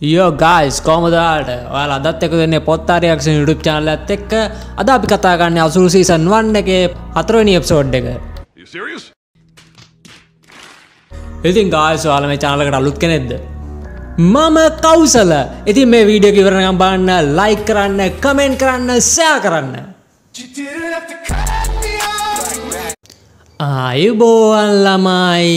යෝ ගයිස් කෝමදාට ඔයාල අදත් එක දෙන්නේ පොත්තාරයක්ෂ යුටුප් චානල ඇත් එක්ක. අද අපි කතාගන්න අසුරු සීසන් වන්න එක හතරවනි එප්සෝඩ් එක? ඉතින් ගායස් වාල මේ චානලකට අලුත් කෙනෙක්ද? මම කවුසල ඉතින් මේ වීඩියෝ කිවරනම් බන්න ලයි කරන්න කමෙන්ට් කරන්න සෑ කරන්න. ආයුබෝවන් ළමයි.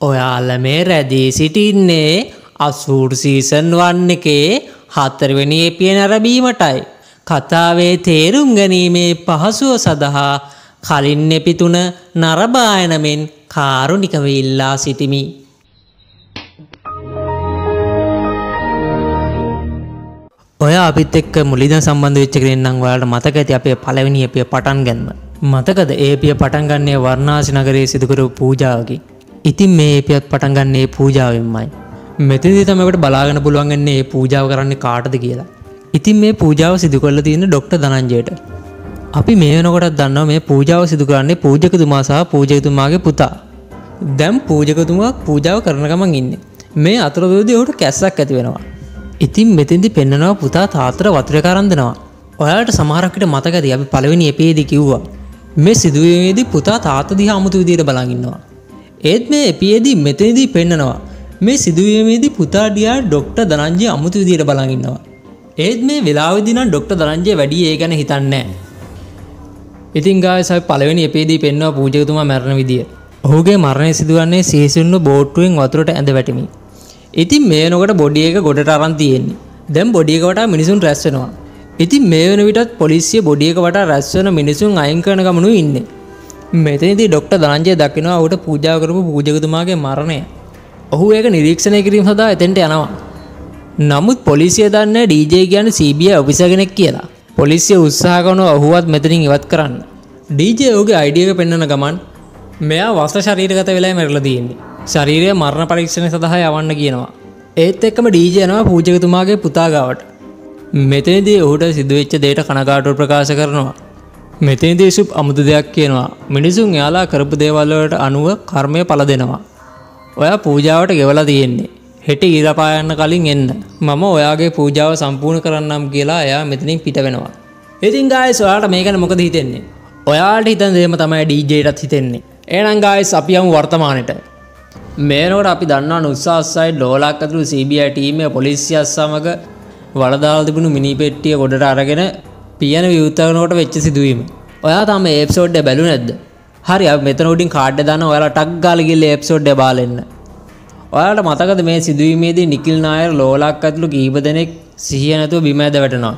ඔයාල මේ රැදී සිටින්නේ අසූර් සීසන් වන්න එකේ හතරවෙනි එපිය නැරබීමටයි. කතාවේ තේරුම් ගැනීමේ පහසුව සඳහා කලින් එපිතුන නරබායනමෙන් කාරුණිකව ඉල්ලා සිටිමි. ඔය අපිත් එක්ක මුලිද සම්බන්ධ වෙච්ච කෙනෙක් ඔයාලට මතක ඇති අපේ පළවෙනි එපිය පටන් ගන්න. මතකද ඒ පිය පටන් ගන්නේ වර්ණාසි නගරයේ සිදු කරපු පූජාවකින්. ඉතින් මේ එපියත් පටන් ගන්නේ පූජාවෙන්මයි. මෙතනදී තමකට බලාගන්න පුළුවන් වෙන්නේ මේ පූජාව කරන්නේ කාටද කියලා. ඉතින් මේ පූජාව සිදු කරලා තියෙන ඩොක්ටර් ධනංජයට. අපි මේ වෙනකොටත් දන්නවා මේ පූජාව සිදු කරන්නේ පූජකතුමා සහ පූජකතුමාගේ පුතා. දැන් පූජකතුමා පූජාව කරන ගමන් ඉන්නේ. මේ අතරතුරදී ඔහුට කැස්සක් ඇති වෙනවා. ඉතින් මෙතෙන්දි පෙන්නනවා පුතා තාත්තට වතුර කරන් දෙනවා. ඔයාලට සමහරක් විට මතකද අපි පළවෙනි එපියේදී කිව්වා. මේ සිදුවීමේදී පුතා තාත්තා දිහා අමුතු විදියට බලන් ඉන්නවා. ඒත් මේ එපියේදී මෙතනදී පෙන්නනවා මේ සිදුවීමේදී පුතා ඩියා ඩොක්ටර් ධනංජය අමුතු විදියට බලන් ඉන්නවා. ඒත් මේ වෙලාවෙදී නම් ඩොක්ටර් ධනංජය වැඩි ඒ ගැන හිතන්නේ නැහැ. ඉතින් ගායස් අපි පළවෙනි එපියේදී පෙන්වනවා පූජකතුමා මරණ විදිය. ඔහුගේ මරණය සිදුවන්නේ සීසුන්ව බෝට්ටුවෙන් වතුරට ඇඳ වැටෙමින්. ඉතින් මේ වෙනකොට බොඩි එක ගොඩට අරන් තියෙන්නේ. දැන් බොඩි එක වටා මිනිසුන් රැස් වෙනවා. ඉතින් මේ වෙන විටත් පොලිසිය බොඩි එක වටා රැස් වෙන මිනිසුන් අයින් කරන ගමනු ඉන්නේ. මෙතනදී ඩොක්ටර් ධනංජය දකිනවා ඔහුට පූජා කරපු පූජකතුමාගේ මරණය. ඔහු ඒක නිරීක්ෂණය කිරීම සඳහා එතෙන්ට යනවා. නමුත් පොලිසිය දන්නේ DJ කියන්නේ CBI ඔෆිසර් කෙනෙක් කියලා. පොලිසිය උත්සාහ කරනවා ඔහුවත් මෙතනින් ඉවත් කරන්න. DJ ඔහුගේ අයිඩිය එක පෙන්වන ගමන් මෙයා වස්ත්‍ර ශරීරගත වෙලා මැරලා තියෙන්නේ. ශරීරය මරණ පරීක්ෂණය සඳහා යවන්න කියනවා. ඒත් එක්කම DJ යනවා පූජකතුමාගේ පුතා ගාවට. මෙතනදී ඔහුට සිදුවෙච්ච දෙයට කනගාටුව ප්‍රකාශ කරනවා. මෙතනදී සුප් අමුතු දෙයක් කියනවා. මිනිසුන් එයාලා කරපු දේවල් වලට අනුව කර්මය පළ දෙනවා. ඔයා පූජාවට ගෙවලා තියෙන්නේ. හෙට ඊරපායන්න කලින් එන්න. මම ඔයාගේ පූජාව සම්පූර්ණ කරන්නම් කියලා එයා මෙතනින් පිට වෙනවා. ඉතින් ගායස් ඔයාලට මේක ගැන මොකද හිතෙන්නේ? ඔයාලට හිතන දේම තමයි DJටත් හිතෙන්නේ. එහෙනම් ගායස් අපි යමු වර්තමානෙට. මේනකොට අපි දන්නවා නුස්සාස්සයි ලෝලාක් ඇතුළු CBI ටීමේ පොලිසියත් සමග වලදාලා තිබුණු මිනි පෙට්ටිය ගොඩට අරගෙන පියන විවෘත කරනකොට වෙච්ච සිදුවීම. ඔයා තාම මේ එපිසෝඩ් එක බැලුවේ නැද්ද? හරි අපි මෙතන උඩින් කාඩ් එක දාන්න ඔයාලා ටක් ගාලා ගිහලා එපිසෝඩ් එක බලන්න. ඔයාලට මතකද මේ සිදුවීමේදී නිකිල් නායර් ලෝලාක් ඇතුළු කීප දෙනෙක් සිහිය නැතුව බිම ඇද වැටෙනවා.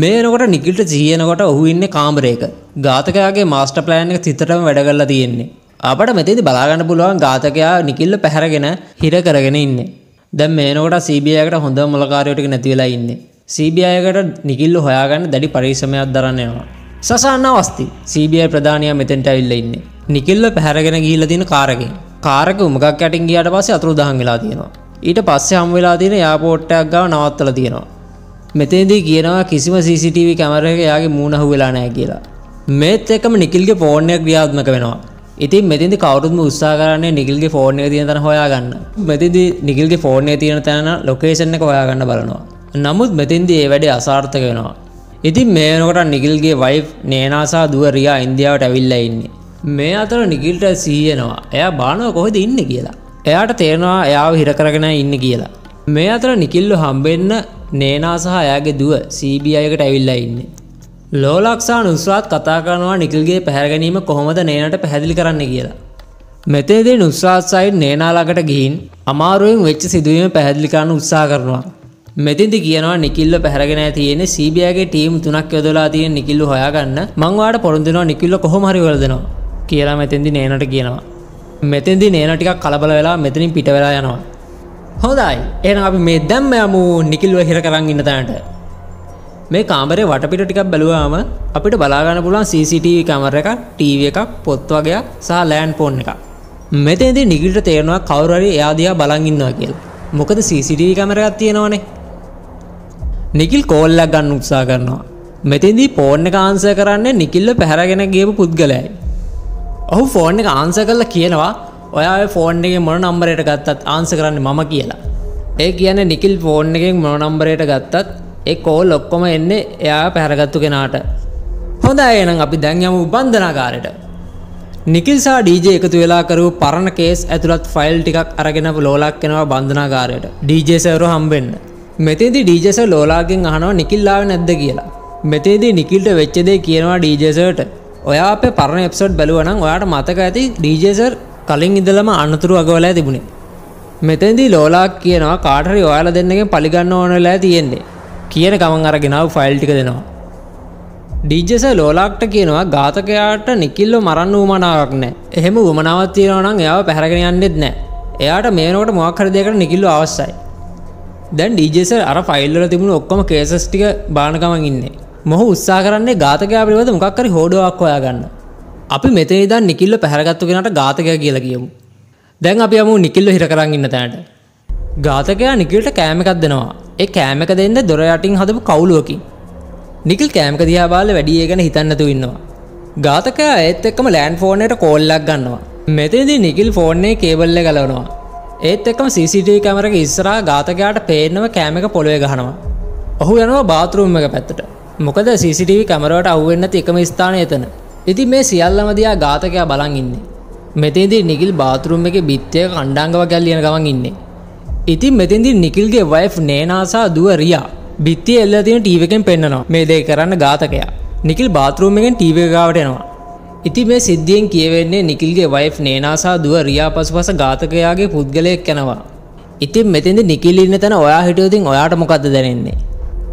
මේ වෙනකොට නිකිල්ට සිහියනකොට ඔහු ඉන්නේ කාමරයක. ඝාතකයාගේ මාස්ටර් ප්ලෑන් එක සිතටම වැඩ කරලා තියෙන්නේ. අපට මෙතේදී බලාගන්න පුළුවන් ඝාතකයා නිකිල්ල පැහැරගෙන හිර කරගෙන ඉන්නේ. දැන් මේනකොට CBI එකට හොඳ මොලකාරයෝ ටික නැති වෙලා ඉන්නේ. CBI එකට නිකිල්ල හොයාගන්න දැඩි පරිශ්‍රමයක් දරන්න යනවා. සසන්න අවස්ති CBI ප්‍රධානයා මෙතෙන්ට ඇවිල්ලා ඉන්නේ. නිකිල්ල පැහැරගෙන ගිහිල්ලා තියෙන කාර් එකෙන්. කාර් එක උමගක් යටින් ගියාට පස්සේ අතුරුදහන් වෙලා තියෙනවා. ඊට පස්සේ හම් වෙලා තියෙන එයාපෝට් එකක් ගාව නවත්තලා තියෙනවා. මෙතෙන්දී කියනවා කිසිම CCTV කැමරාවක එයාගේ මූණ අහුවෙලා නැහැ කියලා. මේත් එක්කම නිකිල්ගේ ෆෝන් එක ක්‍රියාත්මක වෙනවා. ඉතින් මෙතින්දි කවුරුත්ම උත්සාහ කරන්නේ නිකිල්ගේ ෆෝන් එක තියෙන තැන හොයාගන්න. මෙතින්දි නිකිල්ගේ ෆෝන් එක තියෙන තැන ලොකේෂන් එක හොයාගන්න බලනවා. නමුත් මෙතින්දි ඒ වැඩේ අසාර්ථක වෙනවා. ඉතින් මේ වෙනකොට නිකිල්ගේ වයිෆ් නේනා සහ දුව රියා ඉන්දියාවට ඇවිල්ලා ඉන්නේ. මේ අතර නිකිල්ට සීයනවා. එයා බානවා කොහෙද ඉන්නේ කියලා. එයාට තේරෙනවා එයාව හිර කරගෙන ඉන්නේ කියලා. මේ අතර නිකිල්ල හම්බෙන්න නේනා සහ එයාගේ දුව CBI එකට ඇවිල්ලා ඉන්නේ. ලෝලක්සා නුස්රාත් කතා කරනවා නිකිල්ගේ පැහැර ගැනීම කොහොමද නේනට පැහැදිලි කරන්න කියලා. මෙතේදී නුස්රාත් සයිඩ් නේනා ළඟට ගිහින් අමාරුවෙන් වෙච්ච සිදුවීම පැහැදිලි කරන්න උත්සාහ කරනවා. මෙතින්දි කියනවා නිකිල්ල පැහැරගෙන තියෙන CBIගේ ටීම් තුනක් යොදලා තියෙන නිකිල්ල හොයාගන්න මං ඔයාලට පොරොන්දු දෙනවා නිකිල්ල කොහොම හරි හොයලා දෙනවා කියලා මෙතෙන්දි නේනට කියනවා. මෙතෙන්දි නේන ටිකක් කලබල වෙලා මෙතනින් පිට වෙලා යනවා. හොඳයි එහෙනම් අපි මේ දැම්ම යමු නිකිල්ව හිර කරන් ඉන්න තැනට. මේ කාමරේ වටපිට ටිකක් බැලුවාම අපිට බලාගන්න පුළුවන් CCTV කැමර එකක්, TV එකක්, පොත් වගේක් සහ ලෑන්ඩ් ෆෝන් එකක්. මෙතෙන්දී නිකිල්ට තේරෙනවා කවුරු හරි එයා දිහා බලන් ඉන්නවා කියලා. මොකද CCTV කැමරයක් තියෙනවනේ. නිකිල් කෝල්ලක් ගන්න උත්සා කරනවා. මෙතින්දී ෆෝන් එක ආන්සර් කරන්නේ නිකිල්ල පැහැරගෙන ගියපු පුද්ගලයයි. ඔහු ෆෝන් එක ආන්සර් කරලා කියනවා ඔයා ඔය ෆෝන් එකේ මොන නම්බරයට ගත්තත් ආන්සර් කරන්නේ මම කියලා. ඒ කියන්නේ නිකිල් ෆෝන් එකෙන් මොනම්බරයට ගත්තත් ඒ කෝල් ඔක්කොම එන්නේ එයා පැහැරගත්තු කෙනාට හොඳ එනම් අපි දැන් යමු බන්ධනාකාරයට නිකිල්සා ඩීජ එකතු වෙලා කරු පරණ කේස් ඇතුළත් ෆයිල් ටිකක් අරගෙන ලෝලක් කෙනවා බන්ධනාකාරයට ඩීජේසවරු හම්බෙන්න මෙතේදි ඩීජෙස ලෝලාගෙන් අහනවා නිකිල්ලාව නැද්ද කියලා. මෙතේදී නිකිල්ට වෙච්චදේ කියනවා ඩීජෙසට ඔයා අපේ පරණ එප්සෝඩ් බැලුවනම් ඔයාට මතක ඇති ඩීජෙසර් කලින් ඉඳලම අනතුරු අගවලා තිබුණේ. මෙතැදි ලෝලාක් කියනවා කාටරි ඔයාල දෙන්නගෙන් පලිගන්න ඕනලා තියෙන්නේ. කියන ගමන් අරගෙනාව ෆයිල් ටික දෙනවා. ඩීජෙස ලෝලාක්ට කියනවා ගාතකයාට නිකිල්ල මරන්න වමනාවක් නෑ එහෙම උමනාවත් තියෙනවනම් එයාව පැහරගෙන යන්නෙත් නෑ එයාට මේනකට මොක්හර දෙකට නිකිල්ල අවස්සයි දැන් ඩීජෙස අර ෆයිල්ල තිබුණු ඔක්කොම කේසස් ටික බානගමන් ඉන්නේ. මොහ උත්සා කරන්නේ ගාතකයා පිළිබඳ මොකක්කරි හෝඩුවක් හොයා ගන්න අපි මෙතේ දන් නිකිල්ල පැහරගත්තු කෙනට ගාතකය කියලා කියමු. දැන් අපි යමු නිකිල්ල හිර කරන්න ඉන්න තෑට ගාතකයා නිකිල්ට කෑමකක් දෙනවා. ඒ කෑමක දෙන්න දොර යටින් හදපු කවුලුවකින්. නිකල් කෑමක දිහා බාල වැඩිය ගැන හිතන්නතු ඉන්නවා. ගාතකයා ඒත් එක්කම ලෑන් ෆෝනයට කෝල්ලක් ගන්නවා. මෙතේදී නිකිල් ෆෝන්නේ කේබල්ල ගලවනවා. ඒත් එක්කම CCTV කැමරක ඉස්සරා ගාතකයාට පේනව කෑමක පොළොවේ ගහනවා. ඔහු යනවා බාතරුම් එක පැත්තට. මොකද CCTV කැමරවට අහුවෙන්න එකම ස්ථානය එතන. ඉතින් මේ සියල්ලම දිහා ගාතකයා බලන් ඉන්නේ. මෙතේදී නිකිල් බාතරුම් එක බිත්තිය කණ්ඩාංගව ගැල්ලියන ගමන් ඉන්නේ. ඉතින් මෙතෙන්දි නිකිල්ගේ වයිෆ් නේනාසා දුව රියා බිත්තිය එල්ල තියෙන ටීව එකෙන් පෙන්න්නනවා මේ දේ කරන්න ගාතකයා නිකිල් බාතරුම් එකෙන් ටීව ගාවට එනවා. ඉති මේ සිද්ධියෙන් කියවෙන්නේ නිකිල්ගේ වයිෆ් නේනාසා දුව රියා පසුපස ගාතකයාගේ පුද්ගලයෙක් කැනවා ඉතින් මෙතෙන්ද නිකිල් ඉන්න තැන ඔයා හිටියෝතින් ඔයාට මොකක්ද දැනෙන්නේ?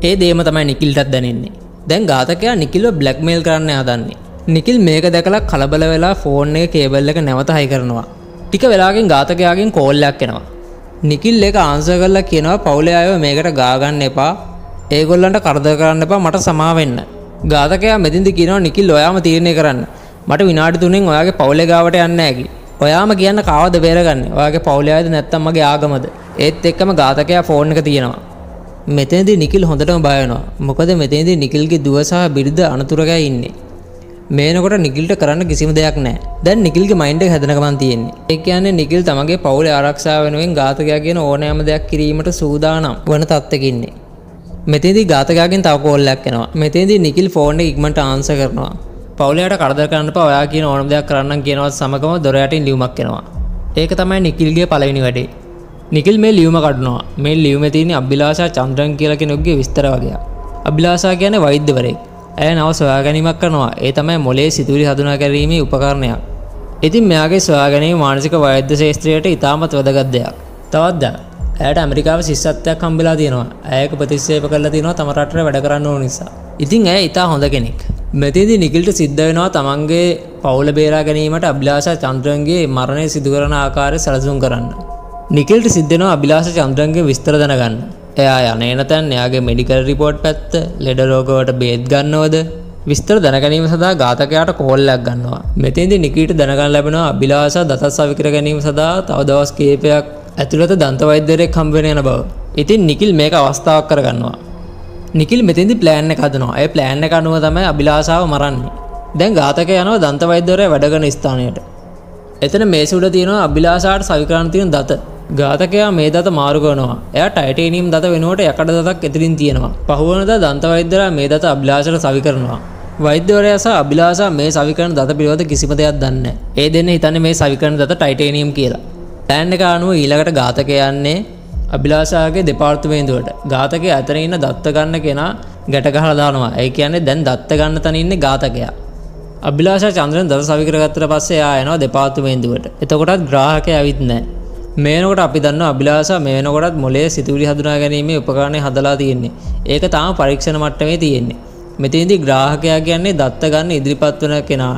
ඒ දේම තමයි නිකිල්ටත් දැනෙන්නේ. දැන් ගාතකයා නිකිල්ව බ්ලක්මේල් කරන්න අදන්නේ නිකිල් මේක දැකලා කලබල වෙලා ෆෝන් එක කේබල් එක නැවත හයි කරනවා. ටික වෙලාගෙන් ගාතකයාගෙන් කෝල්ලයක් එනවා. නිකිල් එක ආන්ස කරලා කියනවා පවුලේ අයව මේකට ගාගන්න එපා. ඒගොල්ලන්ට කරද කරන්න එපා. මට සමාවෙන්න. ගාතකයා මෙතින්දි කියනවා නිකිල් ඔයාම තීරණය කරන්න. මට විනාඩි තුනෙන් ඔයාගේ පවුලේ ගාවට යන්න ඇකි ඔයාම කියන්න කවද බේරගන්න? ඔයාගේ පවුලයාද නැත්තම් මගේ ආගමද? ඒත් එක්කම ගාතකයා ෆෝන් එක තියෙනවා. මෙතනදි නිකිල් හොඳටම බයනවා මොකද මෙතනදි නිකිල්ගේ දුව සහ බිරිඳ අනතුරකයි ඉන්නේ. මේනකොට නිකිල්ට කරන්න කිසිම දෙයක් නෑ දැන් නිකිල්ගේ මයින්ඩ හැදනකමන් තියෙන්නේ. ඒ කියන්නේ නිකිල් තමගේ පවුල ආරක්ෂා වෙනුවෙන් ගාතකයා කියන ඕනෑම දෙයක් කිරීමට සූදානම් වන තත්ත්වකින්නේ මෙතේදී ගාතකයාගෙන් තව කෝල්ලයක් එනවා. මෙතේදී නිකිල් ෆෝන් එක ඉක්මනට ආන්සර් කරනවා. පවුලයට කරදර කරන්න එපා. ඔයා කියන ඕනම දෙයක් කරන්න කියනවත් සමගම දොර යටින් ලියුමක් එනවා. ඒක තමයි නිකිල්ගේ පළවෙනි වැඩේ. නිකිල් මේ ලියුම කඩනවා. මේ ලියුමේ තියෙන අබ්බිලාෂා චන්ද්‍රන් කියලා කෙනෙකුගේ විස්තර වගේ අබ්බිලාෂා කියන්නේ වෛද්‍යවරයෙක්. ඇය නව සොයා ගැනීමක් කරනවා. ඒ තමයි මොලේ සිතුවිලි හඳුනා ගැනීමේ උපකරණයක්. ඉතින් මෙයාගේ සොයා ගැනීම මානසික වෛද්‍ය ශේත්‍රයට ඉතාමත් වැදගත් දෙයක්. තවත් ද ඇයට ඇමරිකාව ශිෂ්‍යත්වයක් හම්බෙලා තියෙනවා. ඇයක ප්‍රතික්ෂේප කරලා තියෙනවා තම රටට වැඩ කරන්න ඕන නිසා. ඉතින් ඇය ඉතා හොඳ කෙනෙක්. මෙතේදී නිකිල්ට සිද්ධ වෙනවා තමන්ගේ පවුල බේරා ගැනීමට අභිලාෂ චන්ද්‍රන්ගේ මරණය සිදු කරන ආකාරය සැලසුම් කරන්න නිකිල්ට සිද්ධනවා අභිලාෂ චන්ද්‍රන්ගේ විස්තර දැනගන්න එයා යනේන තැන් එයාගේ මෙඩිකල් රිපෝට් පැත්ත ලෙඩ රෝගවට බේත් ගන්නවද විස්තර දැනගැනීම සඳහා ඝාතකයාට කෝල්ලයක් ගන්නවා මෙතේදී නිකීට දැනගන්න ලැබෙනවා අභිලාෂ දසස් සවිකර ගැනීම සඳහා තව දවස් කීපයක් ඇතුළත දන්තවෛද්‍යරයෙක් හම්බ වෙන යන බව. ඉතින් නිකිල් මේක අවස්ථාවක් කරගන්නවා. නිකිල් මෙතෙන්දි ප්ලෑන් එක හදනවා. ඒ ප්ලෑන් එක අනුව තමයි අභිලාෂාව මරන්නේ. දැන් ඝාතකය යනවා දන්තවෛද්‍යවරයා වැඩ කරන ස්ථානයට. එතන මේස උඩ තියෙනවා අභිලාෂාට සවිකරන්න තියෙන දත. ඝාතකයා මේ දත මාරු කරනවා. එයා ටයිටේනියම් දත වෙනුවට යකඩ දතක් එතනින් තියෙනවා. පහුවනදා දන්තවෛද්‍යවරයා මේ දත අභිලාෂට සවි කරනවා. වෛද්‍යවරයා සහ අභිලාෂා මේ සවිකරන දත පිළිබඳ කිසිම දෙයක් දන්නේ නැහැ. ඒ දෙන්න හිතන්නේ මේ සවිකරන දත ටයිටේනියම් කියලා. ප්ලෑන් එක අනුව ඊළඟට ඝාතක යන්නේ අභිලාෂාගේ දෙපාර්තමේන්තුවට. ඝාතකයා අතර ඉන්න දත්ත ගන්න කෙනා ගැට ගහලා දානවා. ඒ කියන්නේ දැන් දත්ත ගන්න තැන ඉන්නේ ඝාතකයා. අභිලාෂා චන්ද්‍රන් දත සවි කරගත්තට පස්සේ එයා එනවා දෙපාර්තමේන්තුවට. එතකොටත් ග්‍රාහකයා ඇවිත් නැහැ. මේනකොට අපි දන්න අභිලාස මේනකොටත් මොලේ සිතුවිලි හඳුනා ගැනීමේ උපකරණය හදලා තියෙන්නේ. ඒක තාම පරීක්ෂණ මට්ටමේ තියෙන්නේ. මෙතනදී ග්‍රාහකයා කියන්නේ දත්ත ගන්න ඉදිරිපත් වන කෙනා.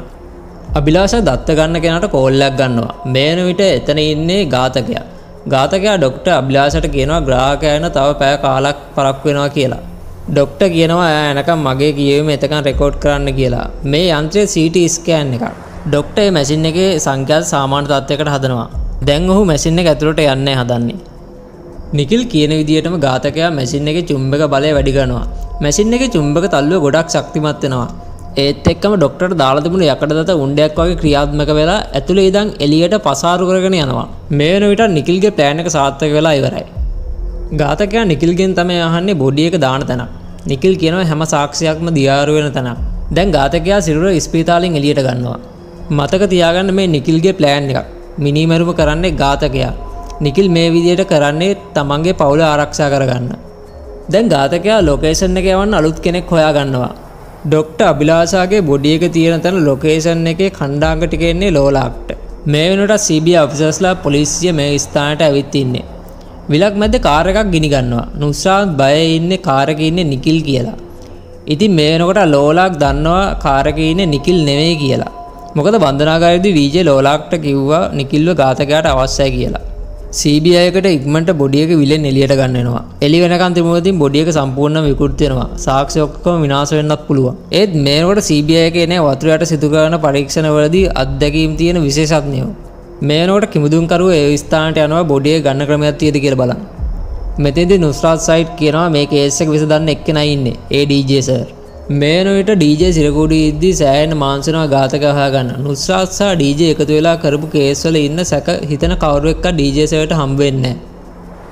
අභිලාෂ දත්ත ගන්න කෙනාට කෝල්ලයක් ගන්නවා. මේන විට එතන ඉන්නේ ඝාතකයා. ඝාතකයා ඩොක්ටර් අභිලාෂට කියනවා ග්‍රාහකයාන තව පැය කාලක් පරක් වෙනවා කියලා. ඩොක්ටර් කියනවා එයා එනකම් මගේ කියවීම එතකන් රෙකෝඩ් කරන්න කියලා. මේ යන්ත්‍රය CT ස්කෑන් එකක්. ඩොක්ටර් මේ මැෂින් එකේ සංඛ්‍යාත සාමාන්‍ය තත්ත්වයකට හදනවා. දැන් ඔහු මැසින් එක ඇතුළට යන්නේ හදන්නේ. නිකිල් කියන විදිහටම ඝාතකයා මැසින් එකේ චුම්බක බලය වැඩි කරනවා. මැසින් එකේ චුම්බක තල්ලුව ගොඩක් ශක්තිමත් වෙනවා. ඒත් එක්කම ඩොක්ටර් දාලා තිබුණු යකඩ දත උණ්ඩයක් වගේ ක්‍රියාත්මක වෙලා ඇතුළේ ඉඳන් එළියට පසාරු කරගෙන යනවා. මේ වෙන විට නිකිල්ගේ ප්ලෑන් එක සාර්ථක වෙලා ඉවරයි. ගාතකයා නිකිල්ගෙන් තමයි අහන්නේ බොඩි එක දාන තැනක්. නිකිල් කියනවා හැම සාක්ෂියක්ම දියාරු වෙන තැනක්. දැන් ගාතකයා සිරුර ස්පීතාලෙන් එළියට ගන්නවා. මතක තියාගන්න මේ නිකිල්ගේ ප්ලෑන් එකක්. මිනිමරුම කරන්නේ ගාතකයා. නිකිල් මේ විදියට කරන්නේ තමන්ගේ පවුල ආරක්ෂා කරගන්න. දැන් ගාතකයා ලොකේෂන් එක යවන්න අලුත් කෙනෙක් හොයා ගන්නවා. ඩොක්ට අභිලාසාගේ බොඩිය එක තියෙන තැන ලොකේෂන් එකේ කණ්ඩාංග ටික එන්නේ ලෝලාක්ට. මේ වෙනට CB ඔෆිසර්ස්ලා පොලිසිය මේ ස්ථානට ඇවිත් ඉන්නේ. විලක් මැද කාර එකක් ගිනි ගන්නවා. නුස්රාත් බය ඉන්නේ කාර් එකේ ඉන්නේ නිකිල් කියලා. ඉතින් මේ වෙනකොට ලෝලාක් දන්නවා කාර් එකේ ඉන්නේ නිකිල් නෙමෙයි කියලා. මොකද බන්ධනාගාරයේදී වීජේ ලෝලාක්ට කිව්වා නිකිල්ව ඝාතකයාට අවශ්‍යයි කියලා. CBI එකට ඉක්මනට බොඩි එක විලෙන් එළියට ගන්නනවා. එළි වෙනකන් තිබුණොතින් බොඩි එක සම්පූර්ණයෙන්ම විකෘති වෙනවා. සාක්ෂි ඔක්කොම විනාශ වෙන්නත් පුළුවන්. ඒත් මේනකොට CBI එකේ එනේ වතුර යට සිදු කරන පරීක්ෂණවලදී අත්දැකීම් තියෙන විශේෂඥයෝ. මේනකොට කිමුදුම්කරුව ඒ ස්ථානට යනවා බොඩිය ගන්න ක්‍රමයක් තියෙද කියලා බලන්න. මෙතෙන්දි නුස්රාත් සයිඩ් කියනවා මේ කේස් එක විසඳන්න එක්කෙනයි ඉන්නේ. ඒ DJ සර්. මේනොට DJ සිරකුඩු ඉද්දී සෑහෙන මාංශනවා ඝාතක හොයාගන්න. නුස්රාත් සහ DJ එකතු වෙලා කරපු කේස් වල ඉන්න සැක හිතන කවුරු එක්ක DJ සර්ට හම්බ වෙන්නේ නැහැ.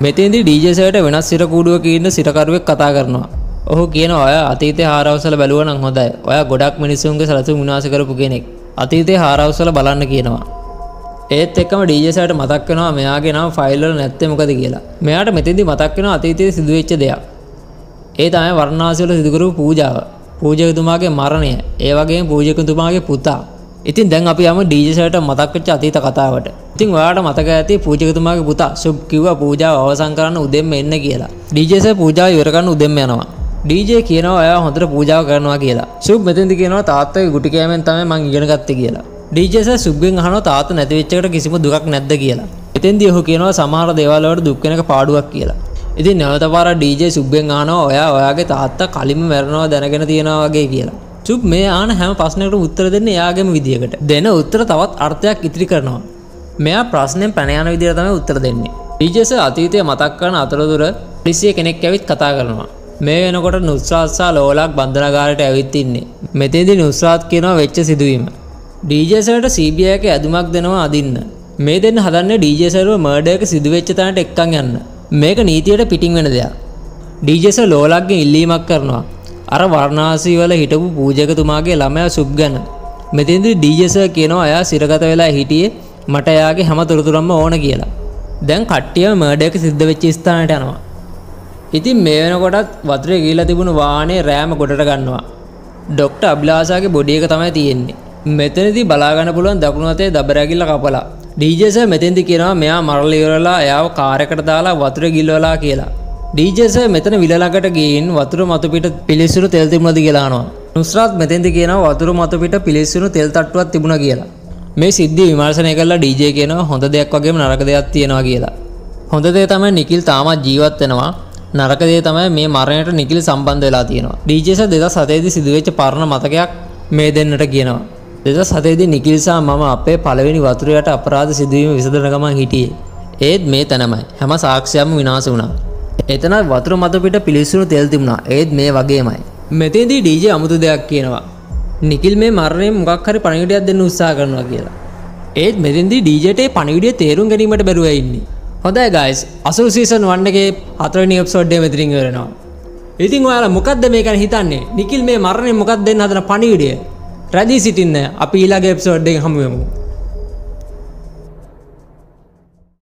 මෙතෙන්දි DJ සර්ට වෙනස් සිරකුඩුවක ඉන්න සිරකරුවෙක් කතා කරනවා. ඔහු කියන ඔය අතීතයේ හාරවසල බැලුවා නම් හොඳයි. ඔයා ගොඩක් මිනිසුන්ගේ සලසුම් විනාශ කරපු කෙනෙක්. අතීතයේ හාරවසල බලන්න කියනවා. ඒත් එක්කම ඩීජසට මතක් වෙනවා මෙයාගේ නම් ෆයිල්වල නැත්තේ මොකද කියලා. මෙයාට මෙතෙන්දි මතක් වෙනවා අතීතයේ සිදුවෙච්ච දෙයක්. ඒ තමයි වර්ණාසිවල සිදු කරපු පූජාව. පූජකතුමාගේ මරණය. ඒ වගේම පූජකතුමාගේ පුතා. ඉතින් දැන් අපි යමු ඩීජසට මතක් වෙච්ච අතීත කතාවට. ඉතින් ඔයාලට මතක ඇති පූජකතුමාගේ පුතා සුබ් කිව්වා පූජාව අවසන් කරන්න උදෙන්ම එන්න කියලා. ඩීජස පූජාව ඉවර කරන්න උදෙන්ම යනවා. ඩීජේ කියනවා ඔයා හොඳට පූජාව කරනවා කියලා. සුබ් මෙතෙන්දි කියනවා තාත්තගේ ගුටි කෑමෙන් තමයි මං ඉගෙන ගත්තේ කියලා. ඩීජස සුබ්ගෙන් අහනවා තාත්තා නැති වෙච්ච එකට කිසිම දුකක් නැද්ද කියලා. එතෙන්දී ඔහු කියනවා සමහර දේවල් වලට දුක් වෙනක පාඩුවක් කියලා. ඉතින් නැවත පාරක් ඩීජේ සුබ්ගෙන් අහනවා ඔයා ඔයාගේ තාත්තා කලින්ම මැරෙනවා දැනගෙන තියෙනවා වගේ කියලා. සුබ් මේ ආන හැම ප්‍රශ්නයකටම උත්තර දෙන්නේ එයාගේම විදියකට. දෙන උත්තර තවත් අර්ථයක් ඉතිරි කරනවා. මෙයා ප්‍රශ්නෙන් පැන යන විදියට තමයි උත්තර දෙන්නේ. ඩීජේස අතීතය මතක් කරන අතරතුර පොලිසිය කෙනෙක් ඇවිත් කතා කරනවා. මේ වෙනකොට නුස්රාත් සහ ලෝලාක් බන්ධනාගාරයට ඇවිත් ඉන්නේ. මෙතෙන්දී නුස්රාත් කියනවා වෙච්ච සිදුවීම. ඩීජසට CBI එක ඇදුමක් දෙනවා අදින්න. මේ දෙන්න හදන්න ඩීජසරුව මර්ඩයක සිදුවෙච්ච තැනට එක්කන් යන්න. මේක නීතියට පිටිං වෙන දෙයක්. ඩීජස ලෝලක්ගේ ඉල්ලීමක් කරනවා. අර වර්ණාසී වල හිටපු පූජකතුමාගේ ළමයා සුබ් ගැන. මෙතෙන්දි ඩීජස කියනවා එයා සිරගත වෙලා හිටියේ මට එයාගේ හැම තොරතුරක්ම ඕන කියලා. දැන් කට්ටිය මර්ඩයක සිද්ධ වෙච්ච ස්ථානට යනවා. ඉතින් මේ වෙනකොටත් වතුරේ ගිහිලා තිබුණු වාහනේ රෑම ගොඩට ගන්නවා. ඩොක්ටර් අබිලාසාගේ බොඩි එක තමයි තියෙන්නේ. මෙතනදී බලාගන්න පුළුවන් දකුණු අතේ දබරැගිල්ල කපලා. ඩීජේ සර් මෙතෙන්දි කියනවා මෙයා මරලා ඉවරලා එයාව කාර් එකට දාලා වතුරේ ගිල්වලා කියලා. ඩීජේ සර් මෙතන විල ළඟට ගිහින් වතුර මතු පිට පිලිස්සුණු තෙල් තිබුණද කියලා අහනවා. නුස්රාත් මෙතෙන්දි කියනවා වතුර මතු පිට පිලිස්සුණු තෙල් තට්ටුවක් තිබුණා කියලා. මේ සිද්ධිය විමර්ශනය කරලා ඩීජේ කියනවා හොඳ දෙයක් වගේම නරක දෙයක් තියෙනවා කියලා. හොඳ දේ තමයි නිකිල් තාමත් ජීවත් වෙනවා. නරක දේ තමයි මේ මරණයට නිකිල් සම්බන්ධ වෙලා තියෙනවා. ඩීජේ සර් 2007 දී සිදුවෙච්ච පරණ මතකයක් මේ දෙන්නට කියනවා. දෙදස් හතේදී නිකිල්සා මම අපේ පළවෙනි වතුරයට අපරාධ සිදුවීම විසඳන ගමන් හිටියේ. ඒත් මේ තැනමයි. හැම සාක්ෂියක්ම විනාශ වුණා. එතන වතුර මත පිට පිලිස්සුණු තෙල් තිබුණා. ඒත් මේ වගේමයි. මෙතෙන්දී ඩීජේ අමුතු දෙයක් කියනවා. නිකිල් මේ මරණයෙන් මොකක් හරි පණිවිඩයක් දෙන්න උත්සාහ කරනවා කියලා. ඒත් මෙතෙන්දී ඩීජේට ඒ පණිවිඩය තේරුම් ගැනීමට බැරුව ඉන්නේ. හොඳයි ගයිස්. අසුරු සීසන් 1 එකේ හතරවෙනි එපිසෝඩ් එක මෙතනින් ඉවරනවා. ඉතින් ඔයාලා මොකද්ද මේ ගැන හිතන්නේ? නිකිල් මේ මරණයෙන් මොකක්ද දෙන්න හදන පණිවිඩය? රැදී සිටින්න. අපි ඊළඟ එපිසෝඩ් එකෙන් හමු වෙමු.